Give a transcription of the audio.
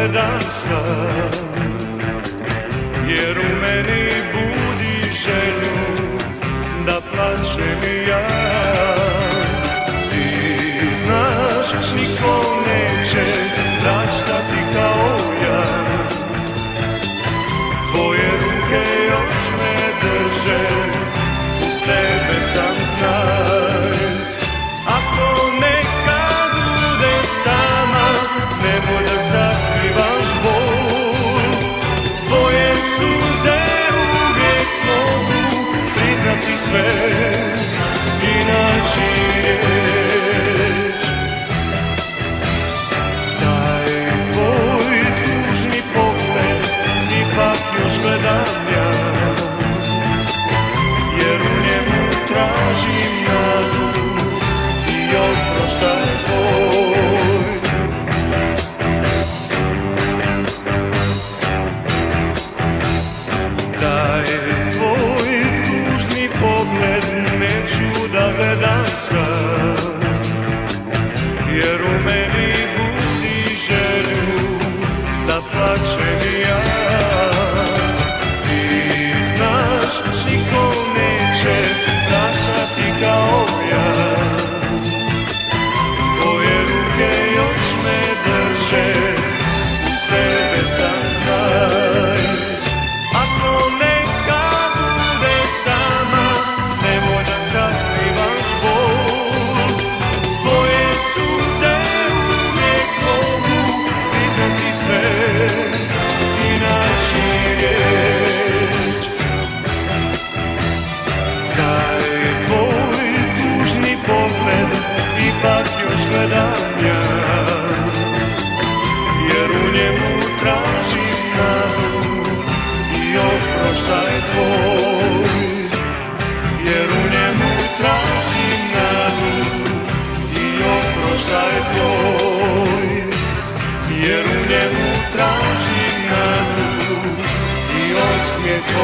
speranza. sam Jer u meni budi želju Da plaćem ja. Ti znaš niko mnie utraci na dół i ośmiech